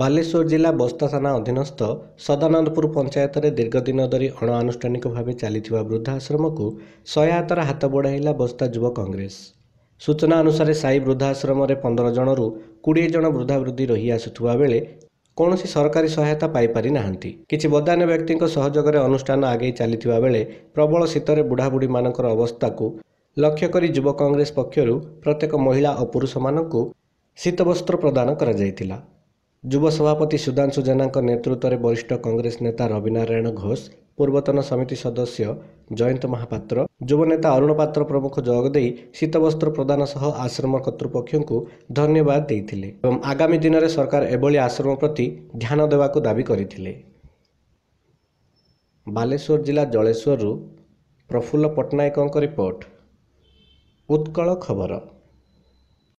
ବାଲେଶ୍ୱର ଜିଲ୍ଲା ବସ୍ତା ଥାନା ଅଧୀନସ୍ଥ ସଦାନନ୍ଦପୁର ପଞ୍ଚାୟତରେ ଦୀର୍ଘଦିନ ଧରି ଅଣଆନୁଷ୍ଠାନିକ ଭାବେ ଚାଲିଥିବା ବୃଦ୍ଧାଶ୍ରମକୁ ସହାୟତାର ହାତ ବଢ଼ାଇଲା ବସ୍ତା ଯୁବ କଂଗ୍ରେସ। ସୂଚନା ଅନୁସାରେ ସାହି ବୃଦ୍ଧାଶ୍ରମରେ ପନ୍ଦର ଜଣରୁ କୋଡ଼ିଏ ଜଣ ବୃଦ୍ଧାବୃଦ୍ଧି ରହି ଆସୁଥିବା ବେଳେ କୌଣସି ସରକାରୀ ସହାୟତା ପାଇପାରି ନାହାନ୍ତି। କିଛି ବଦାନ୍ୟ ବ୍ୟକ୍ତିଙ୍କ ସହଯୋଗରେ ଅନୁଷ୍ଠାନ ଆଗେଇ ଚାଲିଥିବା ବେଳେ ପ୍ରବଳ ଶୀତରେ ବୁଢ଼ାବୁଢ଼ୀମାନଙ୍କର ଅବସ୍ଥାକୁ ଲକ୍ଷ୍ୟ କରି ଯୁବ କଂଗ୍ରେସ ପକ୍ଷରୁ ପ୍ରତ୍ୟେକ ମହିଳା ଓ ପୁରୁଷମାନଙ୍କୁ ଶୀତବସ୍ତ୍ର ପ୍ରଦାନ କରାଯାଇଥିଲା। ଯୁବ ସଭାପତି ସୁଧାଂଶୁ ଜେନାଙ୍କ ନେତୃତ୍ୱରେ ବରିଷ୍ଠ କଂଗ୍ରେସ ନେତା ରବିନାରାୟଣ ଘୋଷ ପୂର୍ବତନ ସମିତି ସଦସ୍ୟ ଜୟନ୍ତ ମହାପାତ୍ର ଯୁବନେତା ଅରୁଣ ପାତ୍ର ପ୍ରମୁଖ ଯୋଗଦେଇ ଶୀତବସ୍ତ୍ର ପ୍ରଦାନ ସହ ଆଶ୍ରମ କର୍ତ୍ତୃପକ୍ଷଙ୍କୁ ଧନ୍ୟବାଦ ଦେଇଥିଲେ ଏବଂ ଆଗାମୀ ଦିନରେ ସରକାର ଏଭଳି ଆଶ୍ରମ ପ୍ରତି ଧ୍ୟାନ ଦେବାକୁ ଦାବି କରିଥିଲେ। ବାଲେଶ୍ୱର ଜିଲ୍ଲା ଜଳେଶ୍ୱରରୁ ପ୍ରଫୁଲ୍ଲ ପଟ୍ଟନାୟକଙ୍କ ରିପୋର୍ଟ। ଉତ୍କଳ ଖବର।